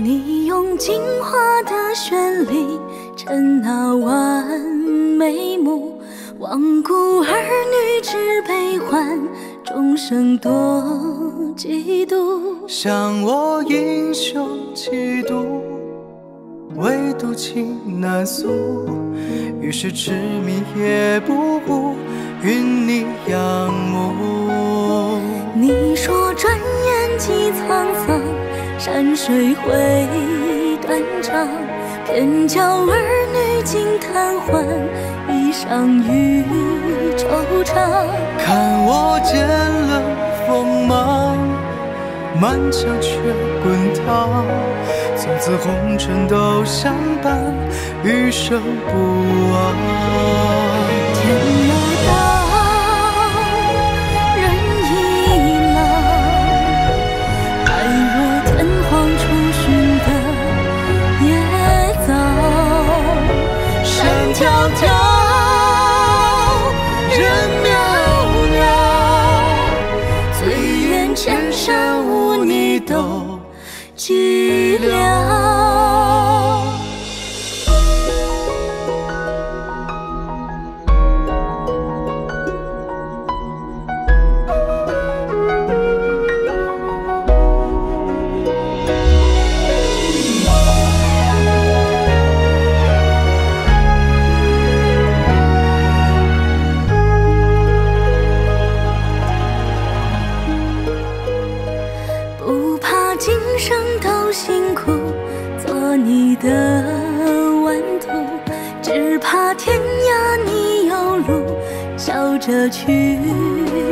你用金华的绚丽衬那完美目，望故儿女之悲欢，众生多嫉妒。想我英雄气度，唯独情难诉。于是痴迷也不顾，云你仰慕。你说转眼即沧桑，山水会断肠，偏教儿女尽贪欢，一生与惆怅。看我见了锋芒，满腔却滚烫。从此红尘都相伴，余生不忘。天涯大，迢迢，生都辛苦，做你的顽徒，只怕天涯你有路，笑着去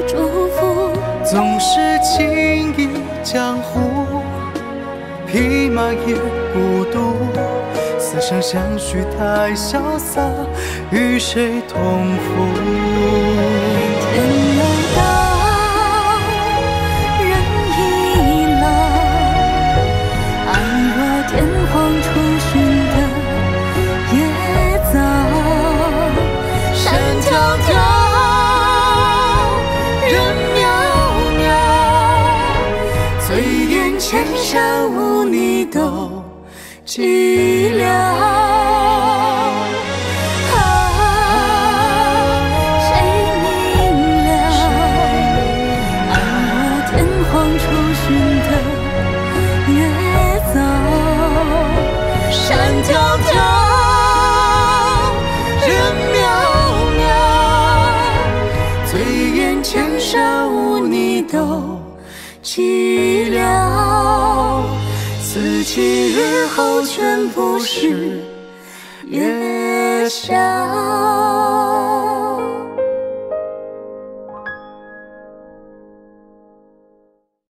祝福。总是轻易江湖，匹马也孤独。此生相许太潇洒，与谁同赴？千山无你都寂寥。啊，谁明了？爱若天荒初寻的野草。山迢迢，人渺渺，醉眼千山无你都寂寥。几日后全不是月下。